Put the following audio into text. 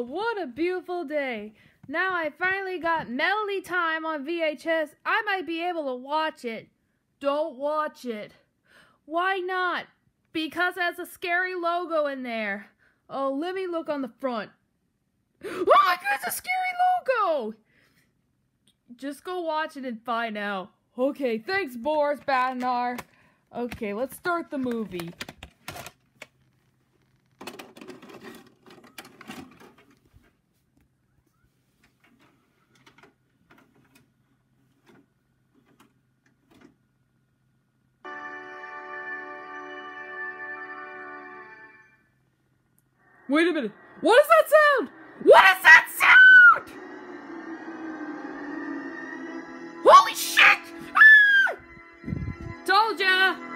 What a beautiful day. Now I finally got Melody Time on VHS. I might be able to watch it. Don't watch it. Why not? Because it has a scary logo in there. Oh, let me look on the front. Oh it's a scary logo! Just go watch it and find out. Okay, thanks, Boris Badenov. Okay, let's start the movie. Wait a minute. What is that sound? What is that sound? Holy shit! Ah! Told ya!